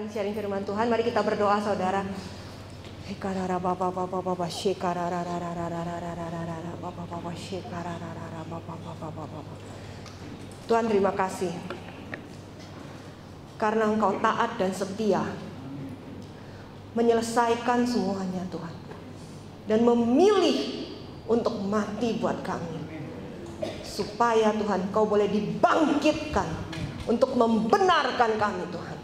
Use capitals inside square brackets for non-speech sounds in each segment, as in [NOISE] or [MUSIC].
akan sharing firman Tuhan. Mari kita berdoa saudara. Tuhan terima kasih karena Engkau taat dan setia menyelesaikan semuanya Tuhan dan memilih untuk mati buat kami supaya Tuhan Kau boleh dibangkitkan untuk membenarkan kami Tuhan.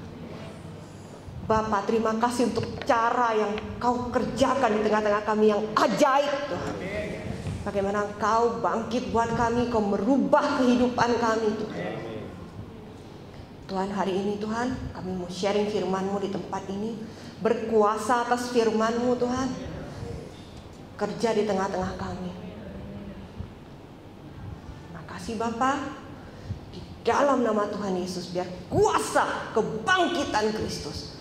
Bapak terima kasih untuk cara yang kau kerjakan di tengah-tengah kami yang ajaib Tuhan. Bagaimana kau bangkit buat kami, kau merubah kehidupan kami Tuhan. Tuhan hari ini Tuhan kami mau sharing firman-Mu di tempat ini. Berkuasa atas firman-Mu Tuhan. Kerja di tengah-tengah kami. Terima kasih Bapak. Di dalam nama Tuhan Yesus biar kuasa kebangkitan Kristus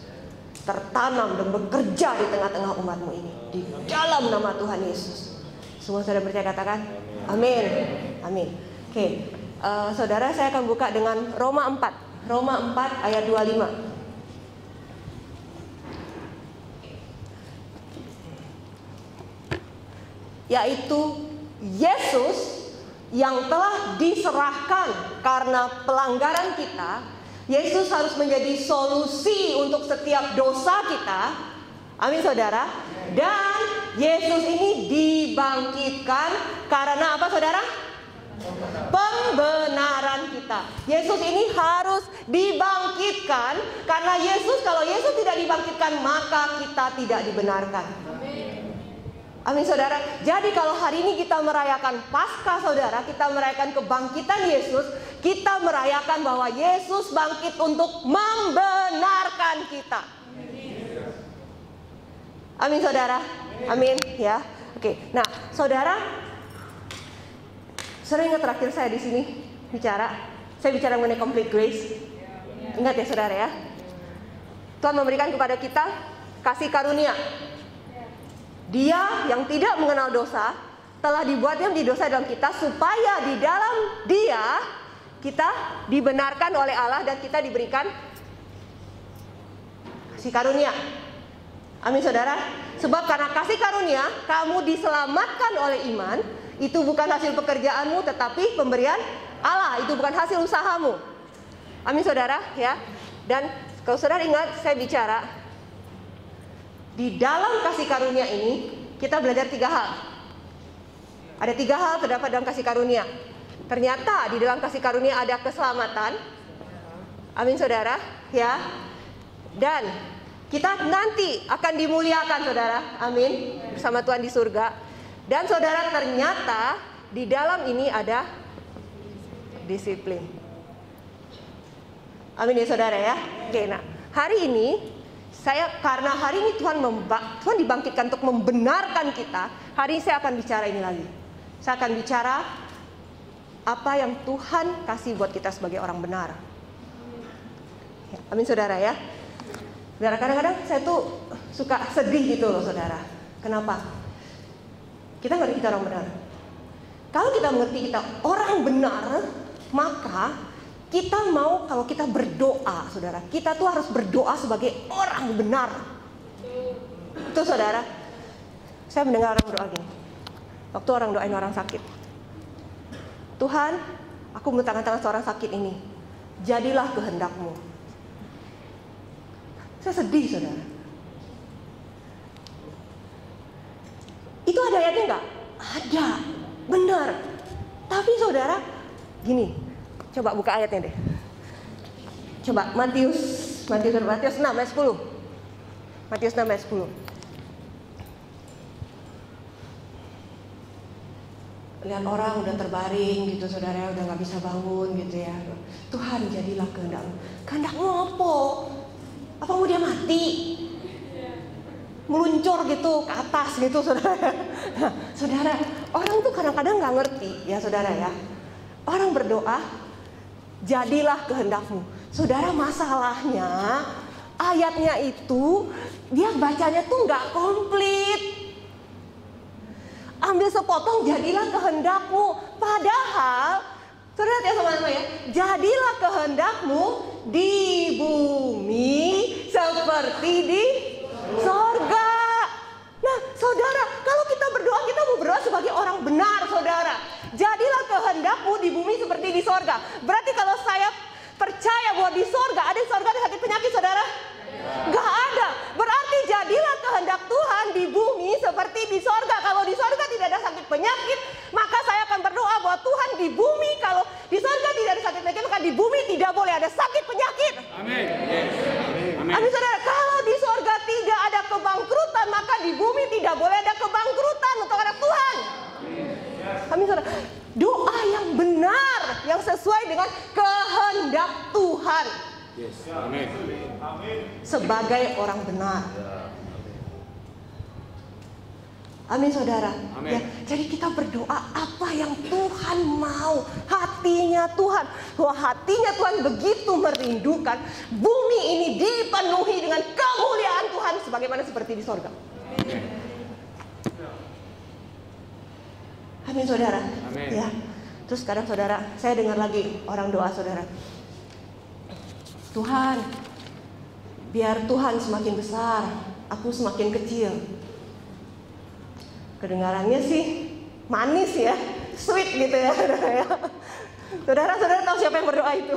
tertanam dan bekerja di tengah-tengah umatmu ini. Di dalam nama Tuhan Yesus. Semua saudara percaya katakan? Amin. Amin. Oke, uh, saudara saya akan buka dengan Roma 4. Roma 4 ayat 25. Yaitu Yesus yang telah diserahkan karena pelanggaran kita Yesus harus menjadi solusi untuk setiap dosa kita. Amin saudara. Dan Yesus ini dibangkitkan karena apa saudara? Pembenaran kita. Yesus ini harus dibangkitkan karena Yesus kalau Yesus tidak dibangkitkan maka kita tidak dibenarkan. Amin saudara. Jadi kalau hari ini kita merayakan Paskah saudara, kita merayakan kebangkitan Yesus, kita merayakan bahwa Yesus bangkit untuk membenarkan kita. Amin saudara. Amin ya. Oke. Nah, saudara sering ingat terakhir saya di sini bicara, saya bicara mengenai complete grace. Ingat ya saudara ya. Tuhan memberikan kepada kita kasih karunia. Dia yang tidak mengenal dosa telah dibuatnya menjadi dosa dalam kita supaya di dalam dia kita dibenarkan oleh Allah dan kita diberikan kasih karunia. Amin saudara. Sebab karena kasih karunia kamu diselamatkan oleh iman. Itu bukan hasil pekerjaanmu tetapi pemberian Allah. Itu bukan hasil usahamu. Amin saudara ya. Dan kalau saudara ingat saya bicara di dalam kasih karunia ini kita belajar tiga hal. Ada tiga hal terdapat dalam kasih karunia. Ternyata di dalam kasih karunia ada keselamatan. Amin saudara, ya. Dan kita nanti akan dimuliakan saudara. Amin. Bersama Tuhan di surga. Dan saudara ternyata di dalam ini ada disiplin. Amin ya saudara ya. Oke, nah hari ini saya karena hari ini Tuhan memba, Tuhan dibangkitkan untuk membenarkan kita. Hari ini saya akan bicara ini lagi. Saya akan bicara apa yang Tuhan kasih buat kita sebagai orang benar. Ya, amin saudara ya. Saudara kadang-kadang saya tuh suka sedih gitu loh saudara. Kenapa? Kita ngerti kita orang benar. Kalau kita mengerti kita orang benar, maka kita mau kalau kita berdoa, saudara, kita tuh harus berdoa sebagai orang benar. Itu saudara, saya mendengar orang berdoa gini. Waktu orang doain orang sakit. Tuhan, aku minta tangan seorang sakit ini. Jadilah kehendakmu. Saya sedih, saudara. Itu ada ayatnya enggak? Ada, benar. Tapi saudara, gini, Coba buka ayatnya deh. Coba Matius Matius Matius 6 ayat 10. Matius 6 ayat 10. Lihat orang udah terbaring gitu saudara udah nggak bisa bangun gitu ya. Tuhan jadilah kehendakmu. Kehendakmu apa? Apa mau dia mati? meluncur gitu ke atas gitu saudara. Nah, saudara, orang tuh kadang-kadang nggak ngerti ya saudara ya. Orang berdoa jadilah kehendakmu. Saudara masalahnya ayatnya itu dia bacanya tuh nggak komplit. Ambil sepotong jadilah kehendakmu. Padahal Saudara lihat ya sama-sama ya. Jadilah kehendakmu di bumi seperti di sorga. Nah, saudara, kalau kita berdoa, kita mau berdoa sebagai orang benar, saudara. Jadilah kehendakmu di bumi seperti di sorga. Berarti kalau saya percaya bahwa di sorga, ada di sorga ada sakit penyakit, saudara? Gak ada. Berarti jadilah kehendak Tuhan di bumi seperti di sorga. Kalau di sorga tidak ada sakit penyakit, maka saya akan berdoa bahwa Tuhan di bumi, kalau di sorga tidak ada sakit penyakit, maka di bumi tidak boleh ada sakit penyakit. Amin. Amin. Amin saudara, kalau di sorga tidak ada kebangkrutan, maka di bumi tidak boleh ada kebangkrutan untuk anak Amin saudara. Doa yang benar, yang sesuai dengan kehendak Tuhan Yes. Amin. sebagai orang benar. Amin saudara. Amin. Ya, jadi kita berdoa apa yang Tuhan mau, hatinya Tuhan. Bahwa hatinya Tuhan begitu merindukan bumi ini dipenuhi dengan kemuliaan Tuhan sebagaimana seperti di sorga. Amin saudara. Amin. Ya. Terus sekarang saudara, saya dengar lagi orang doa saudara. Tuhan, biar Tuhan semakin besar, aku semakin kecil. Kedengarannya sih manis ya, sweet gitu ya, saudara ya. Saudara-saudara tahu siapa yang berdoa itu?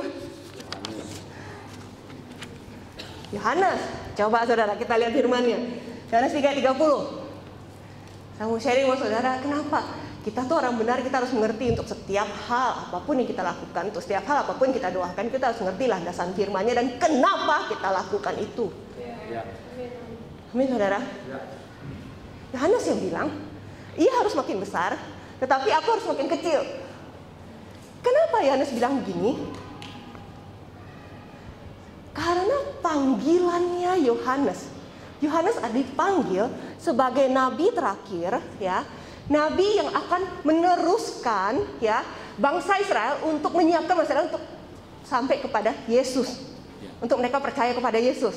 Yohanes. Coba saudara kita lihat firmannya. Yohanes 3:30. Saya mau sharing sama saudara, kenapa? Kita tuh orang benar, kita harus mengerti untuk setiap hal apa pun yang kita lakukan, untuk setiap hal apa pun yang kita doakan, kita harus mengerti landasan firmannya dan kenapa kita lakukan itu. Ya. Amin saudara. Yohanes yang bilang, ia harus makin besar, tetapi aku harus makin kecil. Kenapa Yohanes bilang begini? Karena panggilannya Yohanes. Yohanes dipanggil sebagai nabi terakhir ya. Nabi yang akan meneruskan ya bangsa Israel untuk menyiapkan masyarakat untuk sampai kepada Yesus. Untuk mereka percaya kepada Yesus.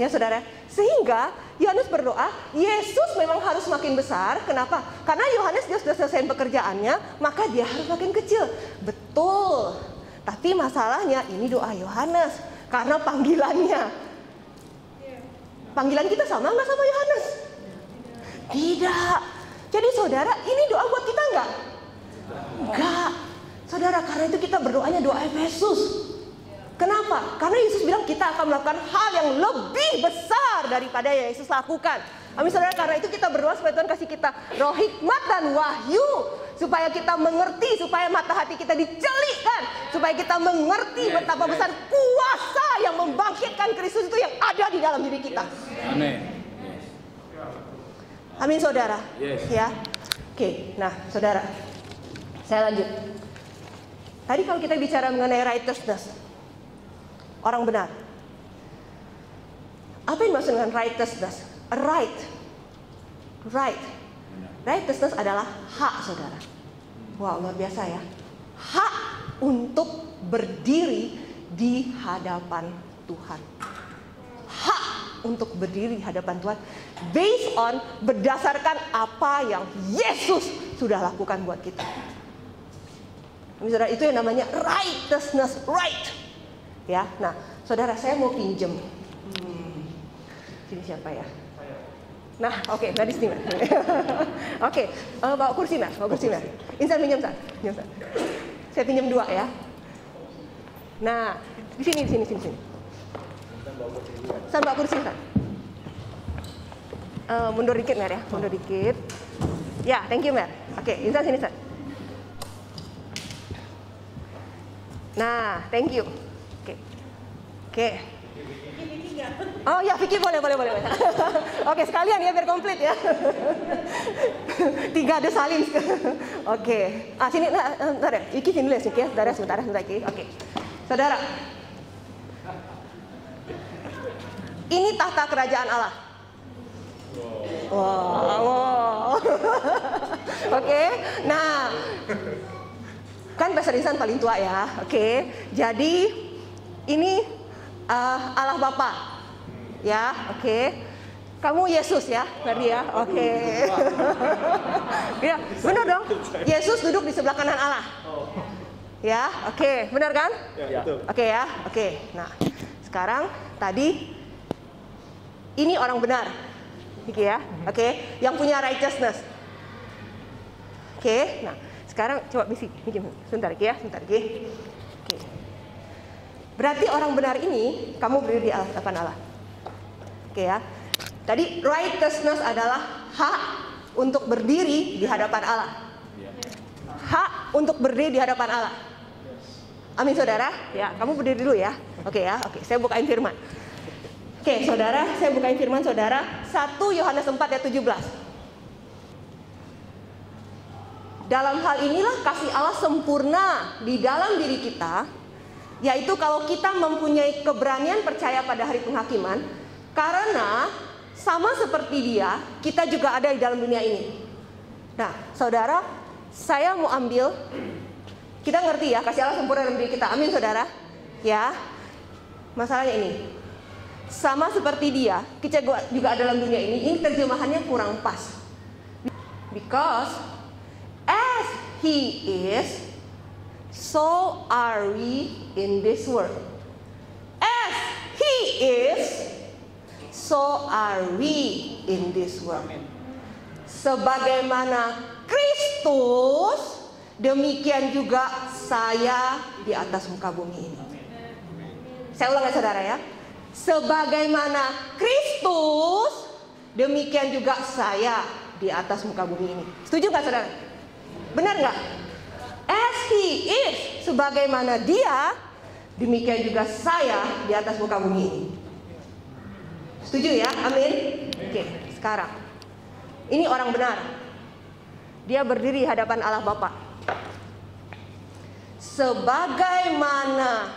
Ya saudara, sehingga Yohanes berdoa, Yesus memang harus makin besar. Kenapa? Karena Yohanes dia sudah selesai pekerjaannya, maka dia harus makin kecil. Betul. Tapi masalahnya ini doa Yohanes karena panggilannya. Panggilan kita sama nggak sama Yohanes? Tidak. Jadi saudara, ini doa buat kita nggak? Enggak. Saudara, karena itu kita berdoanya doa Efesus. Kenapa? Karena Yesus bilang kita akan melakukan hal yang lebih besar daripada yang Yesus lakukan. Amin saudara, karena itu kita berdoa supaya Tuhan kasih kita roh hikmat dan wahyu. Supaya kita mengerti, supaya mata hati kita dicelikkan. Supaya kita mengerti betapa besar kuasa yang membangkitkan Kristus itu yang ada di dalam diri kita. Amin. Amin saudara. Yes. Ya. Oke, nah saudara. Saya lanjut. Tadi kalau kita bicara mengenai righteousness. Orang benar. Apa yang dimaksud dengan righteousness? Right. Right. Righteousness adalah hak saudara. Wow, luar biasa ya. Hak untuk berdiri di hadapan Tuhan. Hak untuk berdiri di hadapan Tuhan based on berdasarkan apa yang Yesus sudah lakukan buat kita. Saudara, itu yang namanya righteousness, right. Ya, nah, saudara saya mau pinjem. Hmm. Sini siapa ya? Nah, oke, okay, di sini. Oke, eh, bawa kursi mas, bawa kursi mas. Insan pinjam san, pinjam san. Saya pinjam dua ya. Nah, di sini, di sini, sini, sini. San bawa kursi san. Eh, mundur dikit mer ya, mundur dikit. Ya, thank you mer. Oke, Insan sini san. Nah, thank you. Oke, oke. Oh ya, Vicky boleh, boleh, boleh. [LAUGHS] Oke, sekalian ya biar komplit ya. [LAUGHS] Tiga ada salin. Oke. Ah sini, nah, bentar ya. Iki sini dulu ya, Sik, ya. Sebentar, ya, sebentar, sebentar, Iki. Oke. Saudara. Ini tahta kerajaan Allah. Wow. wow. [LAUGHS] Oke. Nah, kan Pastor Insan paling tua ya. Oke. Jadi ini uh, Allah Bapa. Ya, oke. Kamu Yesus ya, berarti ya. Oke. [LAUGHS] ya, benar dong. Yesus duduk di sebelah kanan Allah. Ya, oke. Benar kan? Ya, betul. Oke ya, oke. Nah, sekarang tadi Ini orang benar. Oke ya. Oke, yang punya righteousness. Oke, nah sekarang coba bisi, sebentar lagi ya, sebentar lagi. Oke. Berarti orang benar ini kamu berdiri di hadapan Allah. Oke ya. Tadi righteousness adalah hak untuk berdiri di hadapan Allah. Hak untuk berdiri di hadapan Allah. Amin saudara. Ya, kamu berdiri dulu ya. Oke ya. Oke, saya bukain firman. Oke, saudara, saya bukain firman saudara 1 Yohanes 4 ayat 17. Dalam hal inilah kasih Allah sempurna di dalam diri kita, yaitu kalau kita mempunyai keberanian percaya pada hari penghakiman, karena sama seperti dia, kita juga ada di dalam dunia ini. Nah, saudara, saya mau ambil, kita ngerti ya, kasih Allah sempurna dalam diri kita. Amin, saudara. Ya, masalahnya ini, sama seperti dia, kita juga dalam dunia ini. Ini terjemahannya kurang pas. Because as he is, so are we in this world. As he is, so are we in this world. Sebagaimana Kristus, demikian juga saya di atas muka bumi ini. Saya ulang ya saudara ya. Sebagaimana Kristus, demikian juga saya di atas muka bumi ini. Setuju nggak saudara? Benar nggak? As he is, sebagaimana dia, demikian juga saya di atas muka bumi ini. Setuju ya? Amin. Oke, sekarang ini orang benar. Dia berdiri di hadapan Allah Bapa. Sebagaimana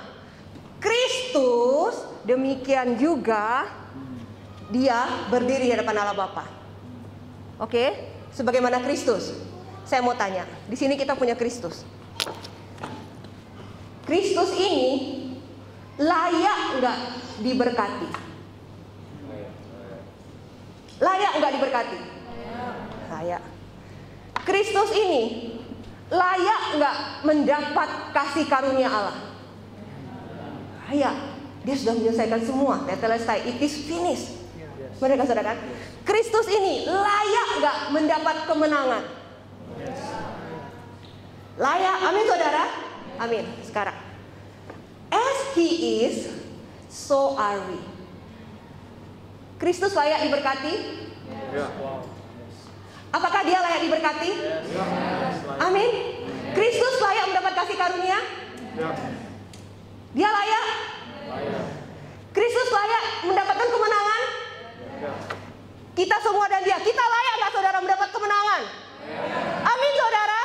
Kristus, demikian juga dia berdiri di hadapan Allah Bapa. Oke, sebagaimana Kristus. Saya mau tanya, di sini kita punya Kristus. Kristus ini layak nggak diberkati? Layak nggak diberkati? Layak. Kristus ini layak nggak mendapat kasih karunia Allah? Layak. Dia sudah menyelesaikan semua. Tetelestai, it is finished. Mereka saudara kan? Kristus ini layak nggak mendapat kemenangan? Layak, amin saudara? Amin. Sekarang, as he is, so are we. Kristus layak diberkati? Apakah dia layak diberkati? Amin. Kristus layak mendapat kasih karunia? Dia layak? Kristus layak mendapatkan kemenangan? Kita semua dan dia, kita layak nggak saudara mendapat kemenangan? Amin saudara.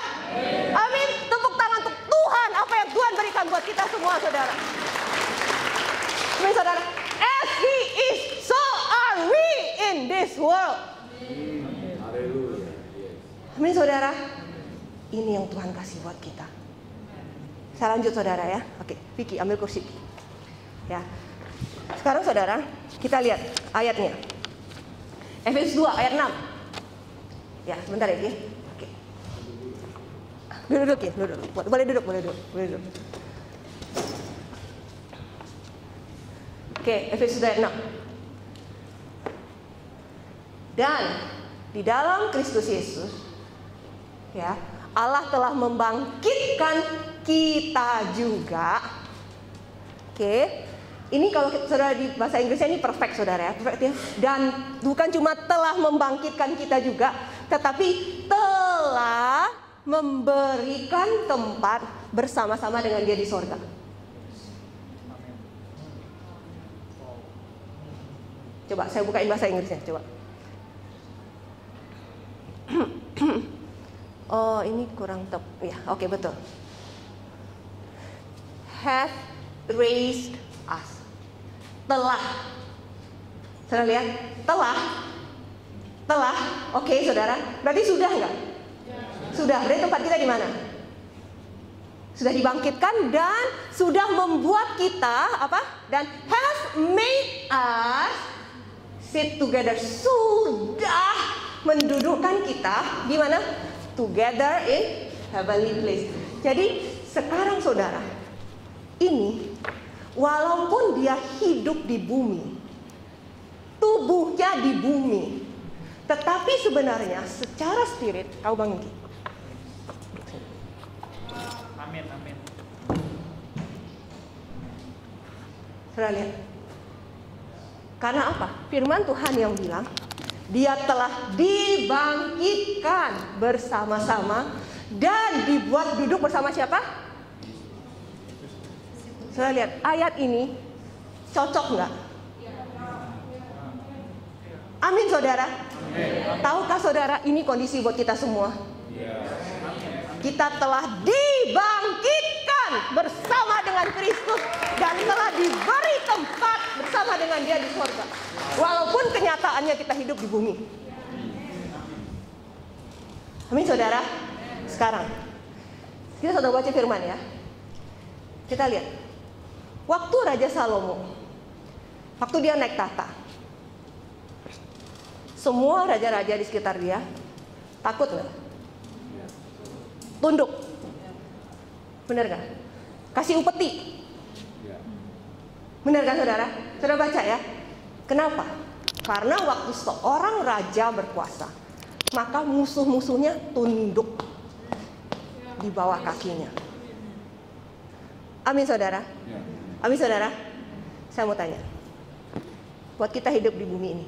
Amin. Tepuk tangan untuk Tuhan apa yang Tuhan berikan buat kita semua saudara. Amin saudara. As he is, so are we in this world. Amin saudara. Ini yang Tuhan kasih buat kita. Saya lanjut saudara ya. Oke, Vicky ambil kursi. Ya. Sekarang saudara, kita lihat ayatnya. Efesus 2 ayat 6. Ya, sebentar ya. Oke. Duduk, duduk, Ki. Duduk. Boleh duduk, boleh duduk. Boleh duduk. Oke, Efesus 2 ayat 6. Dan di dalam Kristus Yesus ya, Allah telah membangkitkan kita juga. Oke. Ini kalau saudara di bahasa Inggrisnya ini perfect saudara ya, perfect ya. Dan bukan cuma telah membangkitkan kita juga, tetapi telah memberikan tempat bersama-sama dengan Dia di sorga. Coba saya bukain bahasa Inggrisnya, coba. [CLEARS THROAT] oh, ini kurang tep. Ya, oke okay, betul. Have raised us telah. Saudara lihat, telah. Telah. Oke, okay, Saudara. Berarti sudah enggak? Sudah. Berarti tempat kita di mana? Sudah dibangkitkan dan sudah membuat kita apa? Dan has made us sit together. Sudah mendudukkan kita di mana? Together in heavenly place. Jadi sekarang saudara, ini walaupun dia hidup di bumi, tubuhnya di bumi. Tetapi sebenarnya secara spirit, kau bangun Ki. Amin, amin. Saudara lihat. Karena apa? Firman Tuhan yang bilang, dia telah dibangkitkan bersama-sama dan dibuat duduk bersama siapa? Saudara lihat, ayat ini cocok nggak? Amin saudara. Tahukah saudara ini kondisi buat kita semua? Kita telah dibangkitkan bersama dengan Kristus dan telah diberi tempat bersama dengan Dia di surga. Walaupun kenyataannya kita hidup di bumi. Amin saudara. Sekarang kita sudah baca firman ya. Kita lihat. Waktu Raja Salomo waktu dia naik tahta. Semua raja-raja di sekitar dia takut nggak? Tunduk. Bener nggak? Kasih upeti. Benar kan saudara? Saudara baca ya. Kenapa? Karena waktu seorang raja berkuasa, maka musuh-musuhnya tunduk di bawah kakinya. Amin saudara. Amin saudara. Saya mau tanya. Buat kita hidup di bumi ini.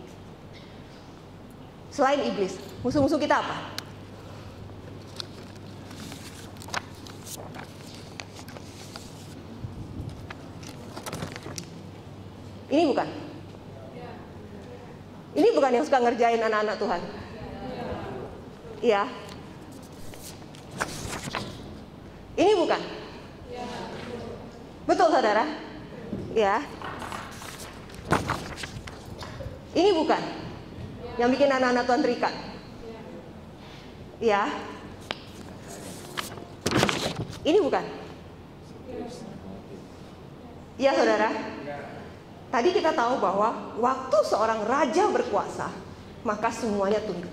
Selain iblis, musuh-musuh kita apa? Ini bukan. Ini bukan yang suka ngerjain anak-anak Tuhan. Iya. Ini bukan. Betul saudara? Ya. Ini bukan. Yang bikin anak-anak Tuhan terikat. Ya. Ini bukan. Iya saudara. Tadi kita tahu bahwa waktu seorang raja berkuasa, maka semuanya tunduk.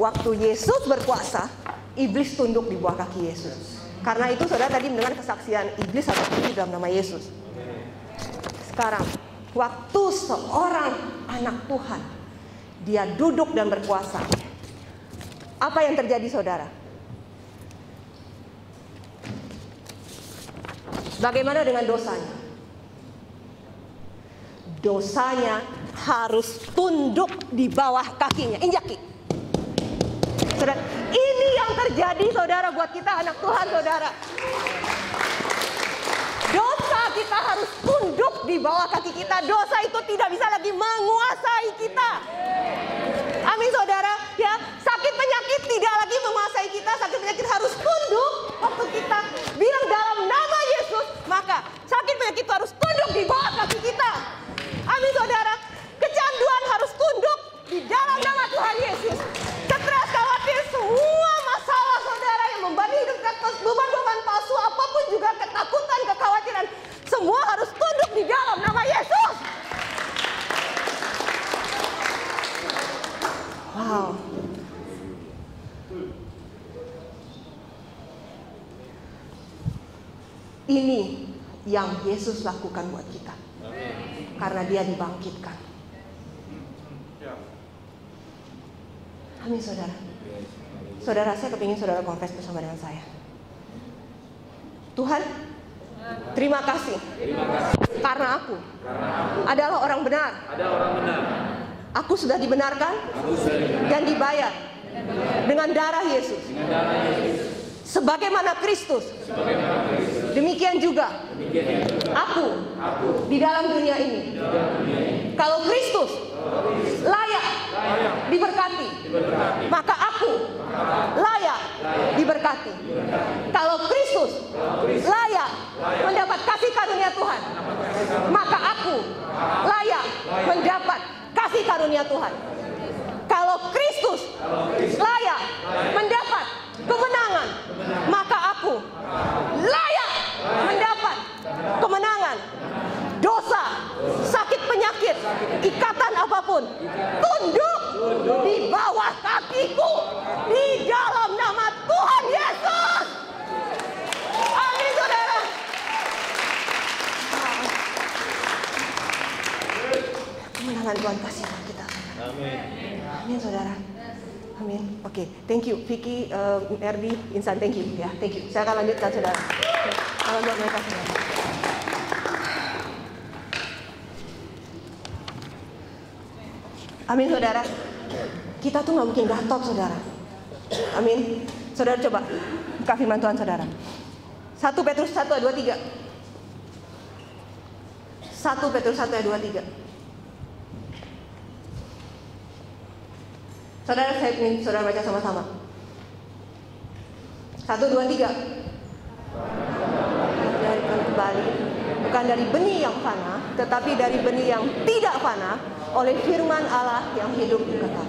Waktu Yesus berkuasa, iblis tunduk di bawah kaki Yesus. Karena itu saudara tadi mendengar kesaksian iblis atau dalam nama Yesus. Sekarang, waktu seorang anak Tuhan, dia duduk dan berkuasa. Apa yang terjadi saudara? Bagaimana dengan dosanya? dosanya harus tunduk di bawah kakinya. Injaki. Ini yang terjadi saudara buat kita anak Tuhan saudara. Kita harus tunduk di bawah kaki kita. Dosa itu tidak bisa lagi menguasai kita. Amin saudara. Ya, sakit penyakit tidak lagi menguasai kita. Sakit penyakit harus tunduk waktu kita bilang dalam nama Yesus. Maka sakit penyakit itu harus tunduk di bawah kaki kita. Amin saudara. Kecanduan harus tunduk di dalam nama Tuhan Yesus. Stres, khawatir, semua masalah saudara yang membani hidup kita, beban-beban palsu, apa pun juga ketakutan, kekhawatiran, semua harus tunduk di dalam nama Yesus. Wow. Ini yang Yesus lakukan buat kita karena dia dibangkitkan. Amin saudara. Saudara saya kepingin saudara confess bersama dengan saya. Tuhan, terima kasih. Karena aku, adalah orang benar. Aku sudah dibenarkan dan dibayar dengan darah Yesus. Sebagaimana Kristus. Demikian juga aku di dalam dunia ini. Kalau Kristus layak diberkati, maka aku layak diberkati. Kalau Kristus layak mendapat kasih karunia Tuhan, maka aku layak mendapat kasih karunia Tuhan. Kalau Kristus layak mendapat kemenangan, maka aku layak mendapat kemenangan. Dosa, sakit penyakit, ikatan apa pun, tunduk di bawah kakiku di dalam nama Tuhan Yesus. Amin, saudara. Kemenangan Tuhan pasti Amin saudara. Amin. Oke, thank you Vicky, uh, Erdi, Insan, thank you ya, thank you. Saya akan lanjutkan saudara. Kalau buat mereka saudara. Amin saudara. Kita tuh nggak mungkin gatot saudara. Amin. Saudara coba buka firman Tuhan saudara. 1 Petrus 1 ayat 23. 1 Petrus 1 ayat 23. Saudara saya ingin saudara baca sama-sama. 1 2 3. Dari kembali bukan dari benih yang fana, tetapi dari benih yang tidak fana oleh firman Allah yang hidup kekal.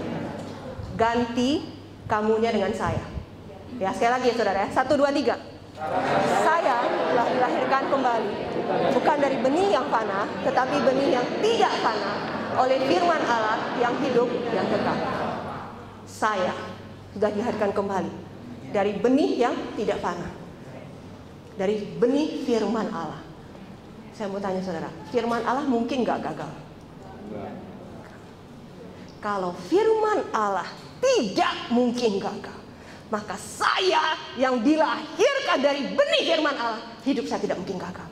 Ganti kamunya dengan saya. Ya, sekali lagi ya saudara ya. Satu, dua, tiga. Saya telah dilahirkan kembali. Bukan dari benih yang fana, tetapi benih yang tidak fana oleh firman Allah yang hidup yang kekal. Saya sudah dilahirkan kembali dari benih yang tidak fana. Dari benih firman Allah. Saya mau tanya saudara, firman Allah mungkin nggak gagal? Kalau firman Allah tidak mungkin gagal. Maka saya yang dilahirkan dari benih firman Allah, hidup saya tidak mungkin gagal.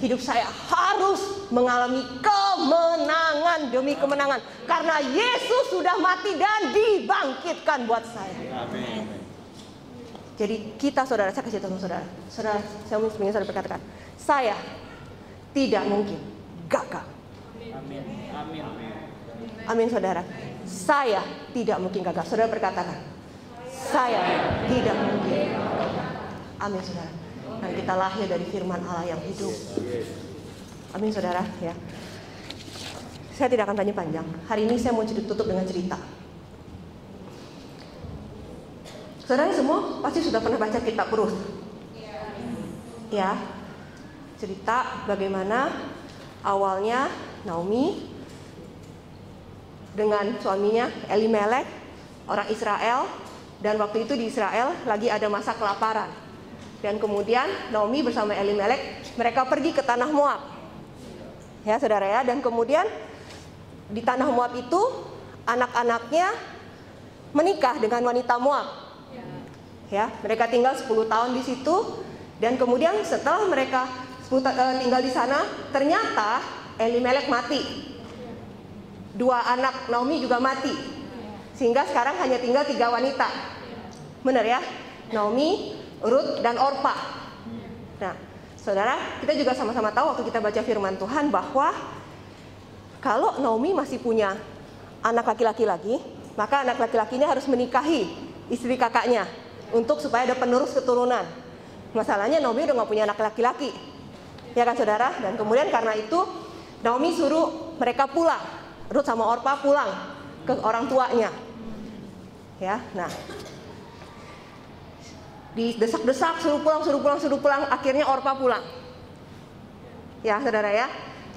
Hidup saya harus mengalami kemenangan demi kemenangan. Karena Yesus sudah mati dan dibangkitkan buat saya. Amin. Jadi kita saudara, saya kasih tahu saudara. Saudara, saya ingin saudara berkatakan, saya tidak mungkin gagal. Amin. Amin. Amin saudara. Saya tidak mungkin gagal. Saudara berkatakan, saya tidak mungkin. Amin saudara. Dan kita lahir dari firman Allah yang hidup. Amin saudara ya. Saya tidak akan tanya panjang. Hari ini saya mau tutup dengan cerita. Saudara semua pasti sudah pernah baca kitab Ruth. Ya. Cerita bagaimana awalnya Naomi dengan suaminya Elimelek, orang Israel, dan waktu itu di Israel lagi ada masa kelaparan. Dan kemudian Naomi bersama Elimelek mereka pergi ke tanah Moab. Ya, Saudara ya, dan kemudian di tanah Moab itu anak-anaknya menikah dengan wanita Moab. Ya, mereka tinggal 10 tahun di situ dan kemudian setelah mereka 10 tinggal di sana, ternyata Elimelek mati dua anak Naomi juga mati. Sehingga sekarang hanya tinggal tiga wanita. Benar ya? Naomi, Ruth, dan Orpa. Nah, saudara, kita juga sama-sama tahu waktu kita baca firman Tuhan bahwa kalau Naomi masih punya anak laki-laki lagi, maka anak laki-lakinya harus menikahi istri kakaknya untuk supaya ada penerus keturunan. Masalahnya Naomi udah nggak punya anak laki-laki, ya kan saudara? Dan kemudian karena itu Naomi suruh mereka pulang Ruth sama Orpa pulang ke orang tuanya. Ya, nah. Didesak-desak, suruh pulang, suruh pulang, suruh pulang, akhirnya Orpa pulang. Ya, saudara ya.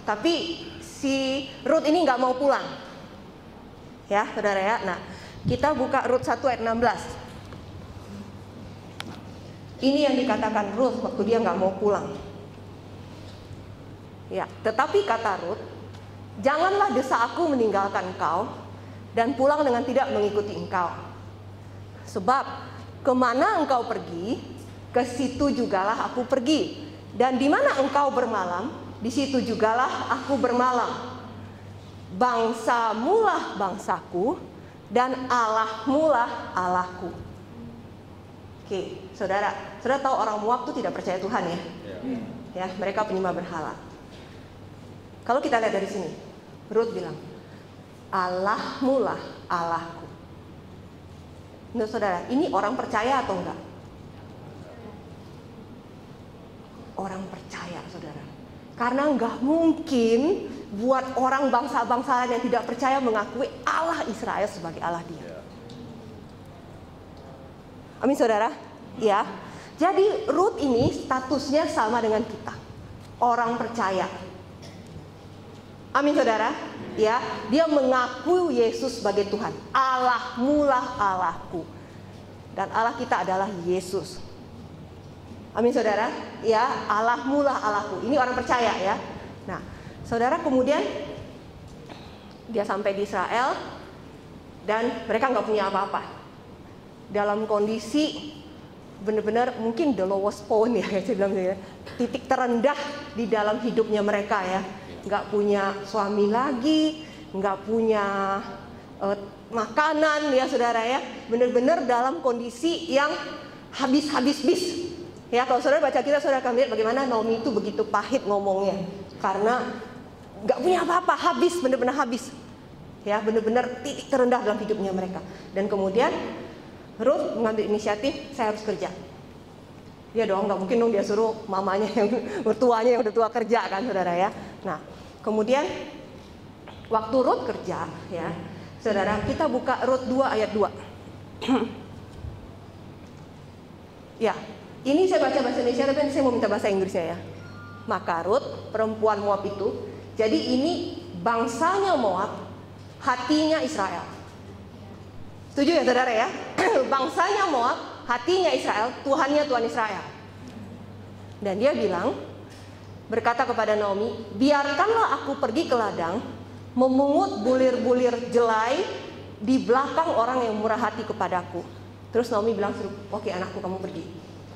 Tapi si Ruth ini nggak mau pulang. Ya, saudara ya. Nah, kita buka Ruth 1 ayat 16. Ini yang dikatakan Ruth waktu dia nggak mau pulang. Ya, tetapi kata Ruth, Janganlah desa aku meninggalkan engkau dan pulang dengan tidak mengikuti engkau. Sebab ke mana engkau pergi, ke situ jugalah aku pergi. Dan di mana engkau bermalam, di situ jugalah aku bermalam. Bangsamulah bangsaku dan Allahmulah Allahku. Oke, saudara, saudara tahu orang Moab itu tidak percaya Tuhan ya? Ya, mereka penyembah berhala. Kalau kita lihat dari sini, Ruth bilang, Allah mula Allahku. Menurut saudara, ini orang percaya atau enggak? Orang percaya, saudara. Karena enggak mungkin buat orang bangsa-bangsa yang tidak percaya mengakui Allah Israel sebagai Allah dia. Amin saudara? Ya. Jadi Ruth ini statusnya sama dengan kita. Orang percaya. Amin saudara. Ya, dia mengaku Yesus sebagai Tuhan. Allah mulah Allahku. Dan Allah kita adalah Yesus. Amin saudara. Ya, Allah mulah Allahku. Ini orang percaya ya. Nah, saudara kemudian dia sampai di Israel. dan mereka nggak punya apa-apa. Dalam kondisi benar-benar mungkin the lowest point ya, saya bilang ya, titik terendah di dalam hidupnya mereka ya, nggak punya suami lagi, nggak punya uh, makanan ya saudara ya, benar-benar dalam kondisi yang habis-habis bis. Ya kalau saudara baca kita saudara akan lihat bagaimana Naomi itu begitu pahit ngomongnya. Karena nggak punya apa-apa, habis benar-benar habis. Ya benar-benar titik terendah dalam hidupnya mereka. Dan kemudian Ruth mengambil inisiatif saya harus kerja. Ya dong nggak mungkin dong dia suruh mamanya yang mertuanya yang udah tua kerja kan saudara ya. Nah kemudian waktu Ruth kerja ya saudara kita buka Ruth 2 ayat 2 [CLEARS THROAT] ya ini saya baca bahasa Indonesia tapi saya mau minta bahasa Inggrisnya ya maka Ruth perempuan Moab itu jadi ini bangsanya Moab hatinya Israel. Setuju ya saudara ya? [CLEARS THROAT] Bangsanya Moab, hatinya Israel, Tuhannya Tuhan Israel. Dan dia bilang, berkata kepada Naomi, biarkanlah aku pergi ke ladang, memungut bulir-bulir jelai di belakang orang yang murah hati kepadaku. Terus Naomi bilang, oke okay, anakku kamu pergi.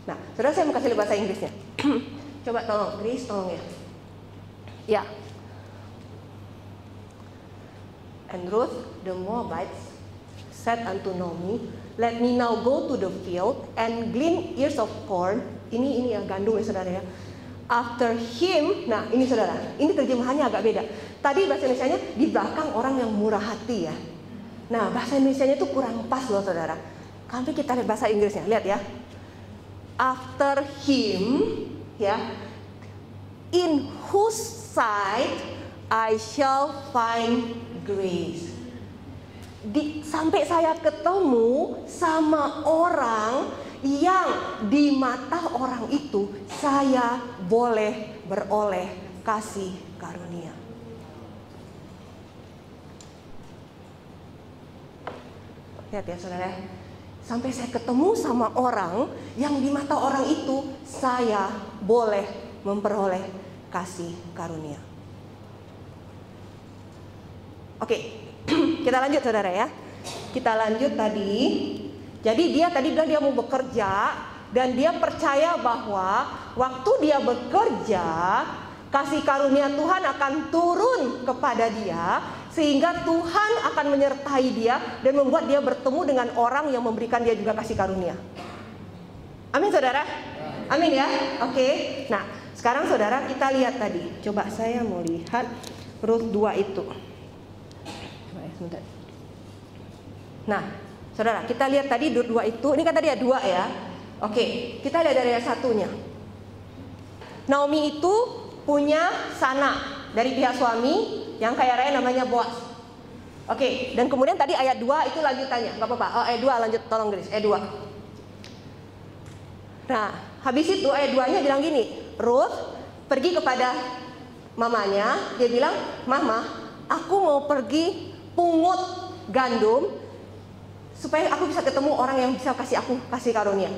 Nah, saudara saya mau kasih bahasa Inggrisnya. [CLEARS THROAT] Coba tolong, Grace tolong ya. Ya, And Ruth the Moabites said unto Naomi, Let me now go to the field and glean ears of corn. Ini ini yang gandum ya saudara ya. After him, nah ini saudara, ini terjemahannya agak beda. Tadi bahasa Indonesia-nya di belakang orang yang murah hati ya. Nah bahasa Indonesia-nya itu kurang pas loh saudara. Kami kita lihat bahasa Inggrisnya, lihat ya. After him, ya, in whose sight I shall find grace. Di, sampai saya ketemu sama orang yang di mata orang itu saya boleh beroleh kasih karunia. Lihat ya saudara, sampai saya ketemu sama orang yang di mata orang itu saya boleh memperoleh kasih karunia. Oke, [CLEARS THROAT] kita lanjut saudara ya. Kita lanjut tadi. Jadi dia tadi bilang dia mau bekerja dan dia percaya bahwa waktu dia bekerja kasih karunia Tuhan akan turun kepada dia sehingga Tuhan akan menyertai dia dan membuat dia bertemu dengan orang yang memberikan dia juga kasih karunia. Amin saudara? Amin ya. Oke. Nah, sekarang saudara kita lihat tadi. Coba saya mau lihat Ruth 2 itu sebentar. Nah, saudara, kita lihat tadi dua itu, ini kan tadi ada dua ya. Oke, kita lihat dari yang satunya. Naomi itu punya sanak dari pihak suami yang kaya raya namanya Boaz. Oke, dan kemudian tadi ayat 2 itu lanjutannya, nggak apa-apa. Oh, ayat 2 lanjut, tolong Grace, ayat 2. Nah, habis itu ayat 2-nya bilang gini, Ruth pergi kepada mamanya, dia bilang, Mama, aku mau pergi pungut gandum supaya aku bisa ketemu orang yang bisa kasih aku kasih karunia.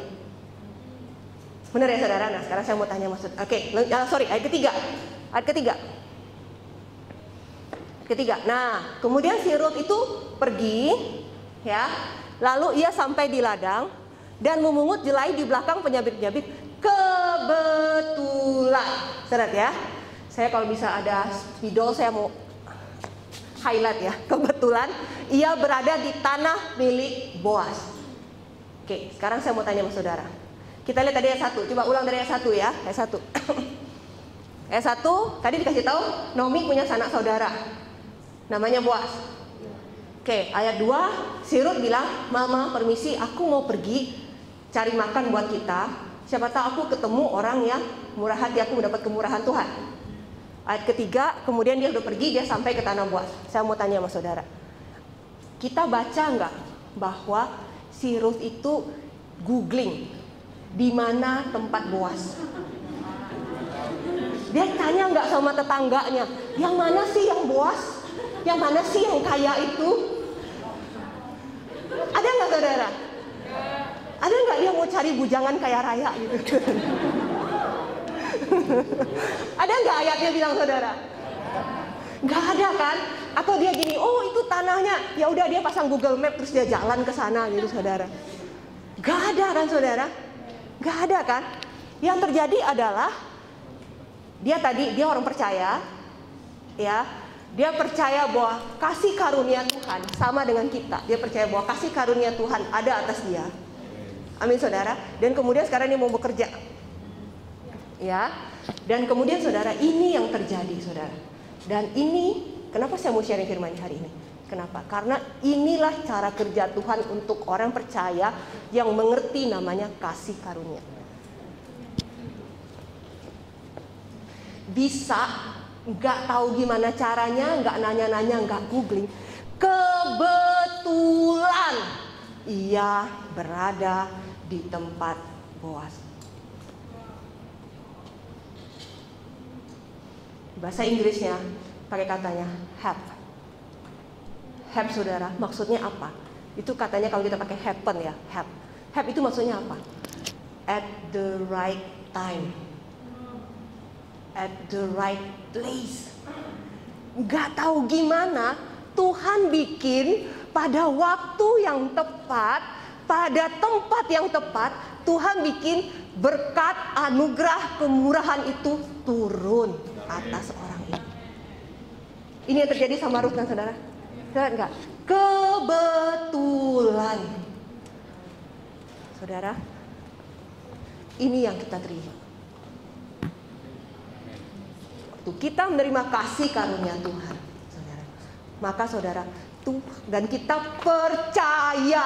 Benar ya saudara? Nah sekarang saya mau tanya maksud. Oke, okay, uh, sorry ayat ketiga. Ayat ketiga. Ketiga. Nah kemudian si Ruth itu pergi, ya. Lalu ia sampai di ladang dan memungut jelai di belakang penyabit-penyabit. Kebetulan, saudara ya. Saya kalau bisa ada spidol saya mau highlight ya. Kebetulan ia berada di tanah milik Boas. Oke, sekarang saya mau tanya sama saudara. Kita lihat tadi ayat satu. Coba ulang dari ayat satu ya. Ayat satu. [COUGHS] ayat satu tadi dikasih tahu Nomi punya sanak saudara. Namanya Boas. Oke, ayat dua Sirut bilang, "Mama, permisi, aku mau pergi cari makan buat kita. Siapa tahu aku ketemu orang yang murah hati, aku mendapat kemurahan Tuhan." Ayat ketiga, kemudian dia udah pergi, dia sampai ke tanah buas. Saya mau tanya sama saudara. Kita baca nggak bahwa si Ruth itu googling di mana tempat buas? Dia tanya nggak sama tetangganya, yang mana sih yang buas? Yang mana sih yang kaya itu? Ada nggak saudara? Ada nggak dia mau cari bujangan kaya raya gitu? [LAUGHS] ada nggak ayatnya bilang saudara? Nggak ada kan? Atau dia gini, oh itu tanahnya, ya udah dia pasang Google Map terus dia jalan ke sana gitu saudara. Gak ada kan saudara? Gak ada kan? Yang terjadi adalah dia tadi dia orang percaya, ya dia percaya bahwa kasih karunia Tuhan sama dengan kita. Dia percaya bahwa kasih karunia Tuhan ada atas dia. Amin saudara. Dan kemudian sekarang dia mau bekerja. Ya. Dan kemudian saudara ini yang terjadi saudara. Dan ini kenapa saya mau sharing firman hari ini? Kenapa? Karena inilah cara kerja Tuhan untuk orang percaya yang mengerti namanya kasih karunia. Bisa nggak tahu gimana caranya, nggak nanya-nanya, nggak googling. Kebetulan ia berada di tempat Boas. Bahasa Inggrisnya pakai katanya have have saudara, maksudnya apa? Itu katanya kalau kita pakai happen ya, have. Have itu maksudnya apa? At the right time. At the right place. Gak tahu gimana Tuhan bikin pada waktu yang tepat, pada tempat yang tepat, Tuhan bikin berkat anugerah kemurahan itu turun atas orang ini. Ini yang terjadi sama Ruth dan saudara. Saudara enggak? Kebetulan. Saudara, ini yang kita terima. Waktu kita menerima kasih karunia Tuhan, saudara. Maka saudara, tuh dan kita percaya.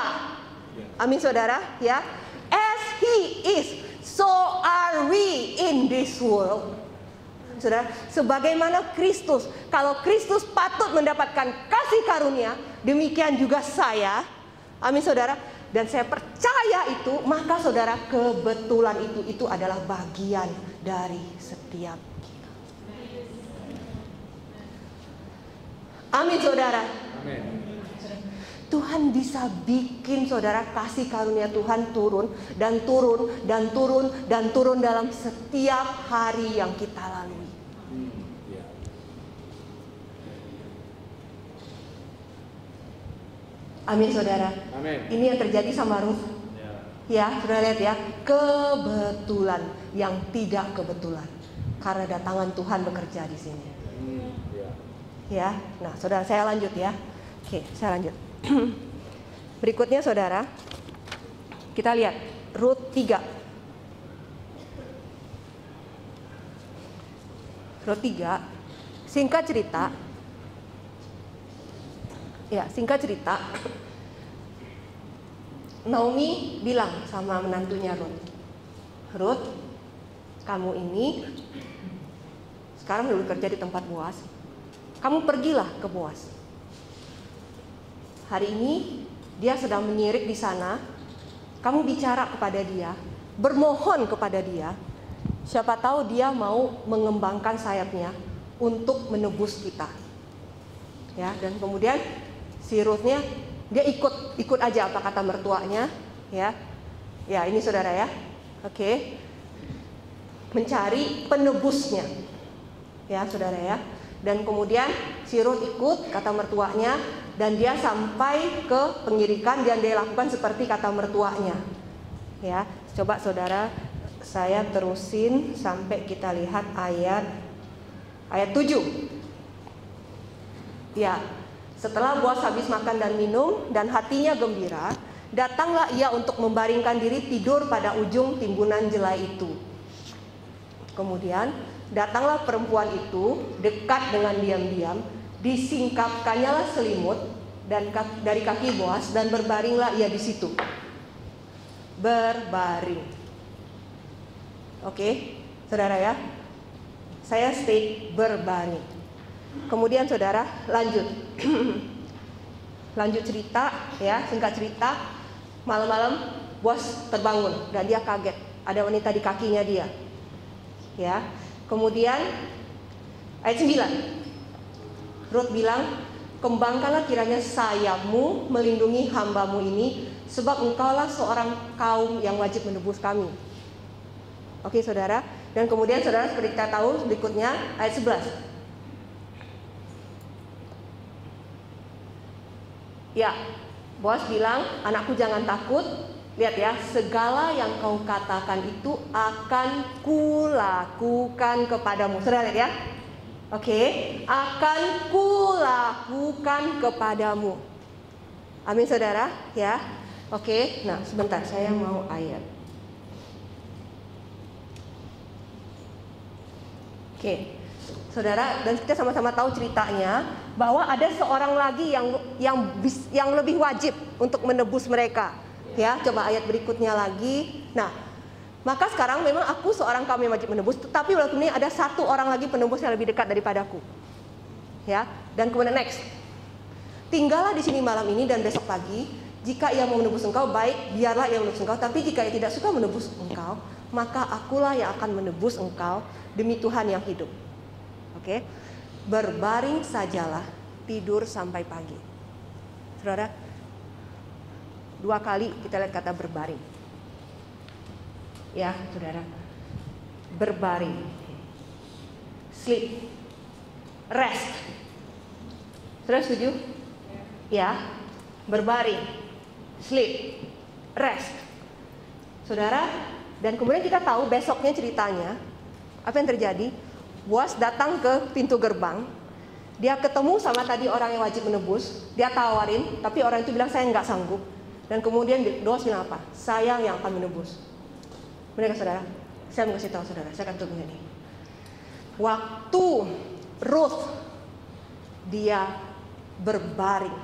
Amin saudara, ya. As he is, so are we in this world. Saudara, sebagaimana Kristus, kalau Kristus patut mendapatkan kasih karunia, demikian juga saya. Amin Saudara. Dan saya percaya itu, maka Saudara, kebetulan itu itu adalah bagian dari setiap kita. Amin Saudara. Amin. Tuhan bisa bikin saudara kasih karunia Tuhan turun dan turun dan turun dan turun dalam setiap hari yang kita lalui. Amin saudara. Amin. Ini yang terjadi sama Ruth. Ya, ya sudah lihat ya. Kebetulan yang tidak kebetulan. Karena datangan Tuhan bekerja di sini. Hmm, ya. ya. Nah, saudara saya lanjut ya. Oke, saya lanjut. [CLEARS THROAT] Berikutnya saudara. Kita lihat Ruth 3. Ruth 3 singkat cerita Ya, singkat cerita, Naomi bilang sama menantunya Ruth, Ruth, kamu ini sekarang dulu kerja di tempat Boas, kamu pergilah ke Boas. Hari ini dia sedang menyirik di sana, kamu bicara kepada dia, bermohon kepada dia, siapa tahu dia mau mengembangkan sayapnya untuk menebus kita. Ya, dan kemudian si Ruthnya dia ikut ikut aja apa kata mertuanya ya. Ya ini saudara ya. Oke. Mencari penebusnya. Ya saudara ya. Dan kemudian si Ruth ikut kata mertuanya dan dia sampai ke pengirikan dan dia lakukan seperti kata mertuanya. Ya coba saudara saya terusin sampai kita lihat ayat ayat 7 ya setelah Boas habis makan dan minum dan hatinya gembira, datanglah ia untuk membaringkan diri tidur pada ujung timbunan jelai itu. Kemudian datanglah perempuan itu dekat dengan diam-diam, disingkapkannya lah selimut dan dari kaki Boas dan berbaringlah ia di situ. Berbaring. Oke, saudara ya. Saya state berbaring. Kemudian saudara lanjut. [CLEARS THROAT] lanjut cerita ya, singkat cerita. Malam-malam bos terbangun dan dia kaget. Ada wanita di kakinya dia. Ya. Kemudian ayat 9. Ruth bilang, "Kembangkanlah kiranya sayapmu melindungi hambamu ini sebab engkaulah seorang kaum yang wajib menebus kami." Oke, Saudara. Dan kemudian Saudara seperti kita tahu berikutnya ayat 11. Ya, Boas bilang, anakku jangan takut. Lihat ya, segala yang kau katakan itu akan kulakukan kepadamu. Sudah lihat ya? Oke, akan kulakukan kepadamu. Amin saudara, ya. Oke, nah sebentar saya mau ayat. Oke, saudara, dan kita sama-sama tahu ceritanya bahwa ada seorang lagi yang yang yang lebih wajib untuk menebus mereka. Ya, coba ayat berikutnya lagi. Nah, maka sekarang memang aku seorang kaum yang wajib menebus, tetapi waktu ini ada satu orang lagi penebus yang lebih dekat daripadaku. Ya, dan kemudian next. Tinggallah di sini malam ini dan besok pagi. Jika ia mau menebus engkau, baik, biarlah ia menebus engkau. Tapi jika ia tidak suka menebus engkau, maka akulah yang akan menebus engkau demi Tuhan yang hidup. Oke. Berbaring sajalah, tidur sampai pagi. Saudara, dua kali kita lihat kata berbaring. Ya, saudara. Berbaring. Sleep. Rest. Saudara setuju? Ya. Berbaring. Sleep. Rest. Saudara, dan kemudian kita tahu besoknya ceritanya apa yang terjadi? Boas datang ke pintu gerbang. Dia ketemu sama tadi orang yang wajib menebus. Dia tawarin, tapi orang itu bilang saya nggak sanggup. Dan kemudian Boas bilang apa? Saya yang akan menebus. Mereka saudara, saya mau kasih tahu saudara, saya akan tunggu ini. Waktu Ruth dia berbaring,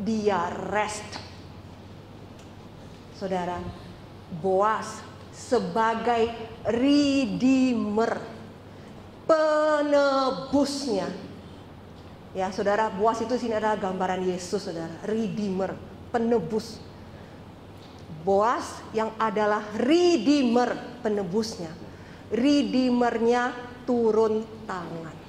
dia rest. Saudara, Boas sebagai redeemer, penebusnya. Ya, saudara, Boas itu sini adalah gambaran Yesus, saudara, redeemer, penebus. Boas yang adalah redeemer, penebusnya. Redeemernya turun tangan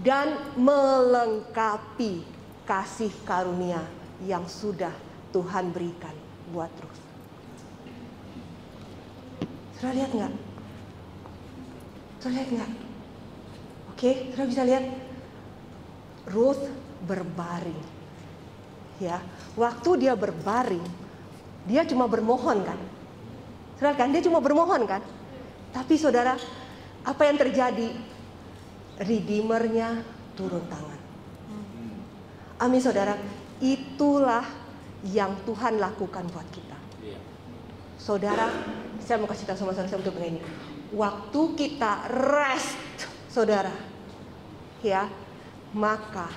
dan melengkapi kasih karunia yang sudah Tuhan berikan buat Ruth. Saudara lihat nggak? Saudara lihat nggak? Oke, saudara bisa lihat Ruth berbaring. Ya, waktu dia berbaring, dia cuma bermohon kan? Saudara kan, dia cuma bermohon kan? Tapi saudara, apa yang terjadi? Redeemernya turun tangan. Amin saudara, itulah yang Tuhan lakukan buat kita. Saudara, saya mau kasih tahu sama saudara untuk begini. Waktu kita rest, saudara, ya, maka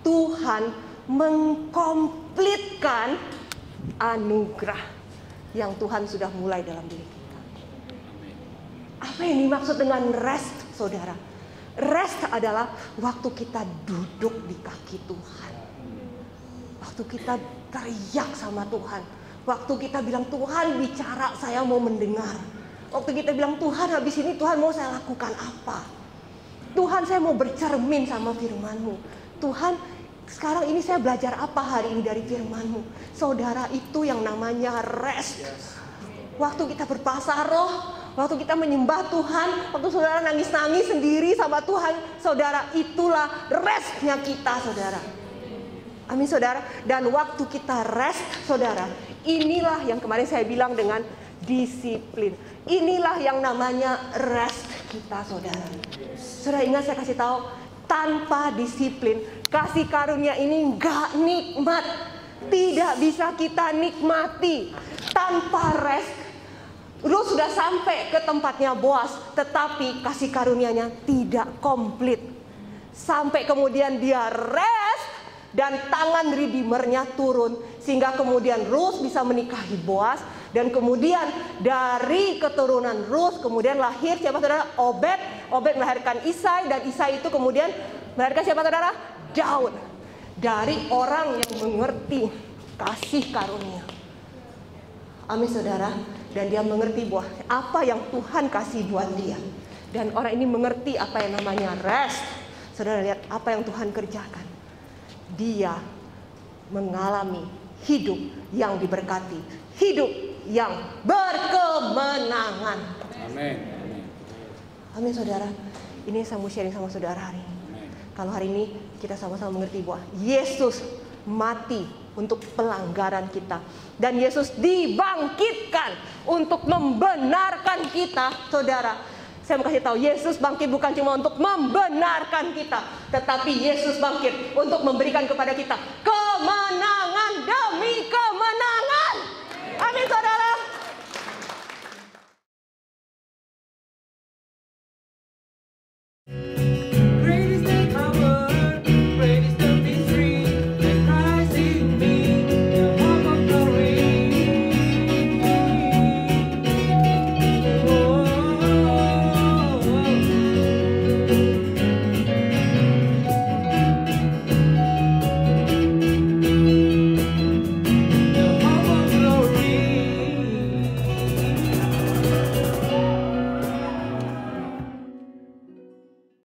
Tuhan mengkomplitkan anugerah yang Tuhan sudah mulai dalam diri kita. Apa yang dimaksud dengan rest, saudara? Rest adalah waktu kita duduk di kaki Tuhan. Waktu kita teriak sama Tuhan. Waktu kita bilang Tuhan bicara saya mau mendengar. Waktu kita bilang Tuhan habis ini Tuhan mau saya lakukan apa. Tuhan saya mau bercermin sama firmanmu. Tuhan sekarang ini saya belajar apa hari ini dari firmanmu. Saudara itu yang namanya rest. Waktu kita berpasar roh, waktu kita menyembah Tuhan, waktu saudara nangis-nangis sendiri sama Tuhan, saudara itulah restnya kita saudara. Amin saudara. Dan waktu kita rest saudara, inilah yang kemarin saya bilang dengan disiplin. Inilah yang namanya rest kita saudara. Saudara ingat saya kasih tahu, tanpa disiplin, kasih karunia ini nggak nikmat. Tidak bisa kita nikmati tanpa rest. Lu sudah sampai ke tempatnya Boas, tetapi kasih karunianya tidak komplit. Sampai kemudian dia rest dan tangan redeemernya turun sehingga kemudian Ruth bisa menikahi Boas dan kemudian dari keturunan Ruth kemudian lahir siapa saudara? Obed. Obed melahirkan Isai dan Isai itu kemudian melahirkan siapa saudara? Daud. Dari orang yang mengerti kasih karunia. Amin saudara. Dan dia mengerti bahwa apa yang Tuhan kasih buat dia. Dan orang ini mengerti apa yang namanya rest. Saudara lihat apa yang Tuhan kerjakan. Dia mengalami hidup yang diberkati, hidup yang berkemenangan. Amin. Amin saudara. Ini saya mau sharing sama saudara hari ini. Kalau hari ini kita sama-sama mengerti bahwa Yesus mati untuk pelanggaran kita. Dan Yesus dibangkitkan untuk membenarkan kita, saudara. Saya mau kasih tahu, Yesus bangkit bukan cuma untuk membenarkan kita, tetapi Yesus bangkit untuk memberikan kepada kita kemenangan mejorar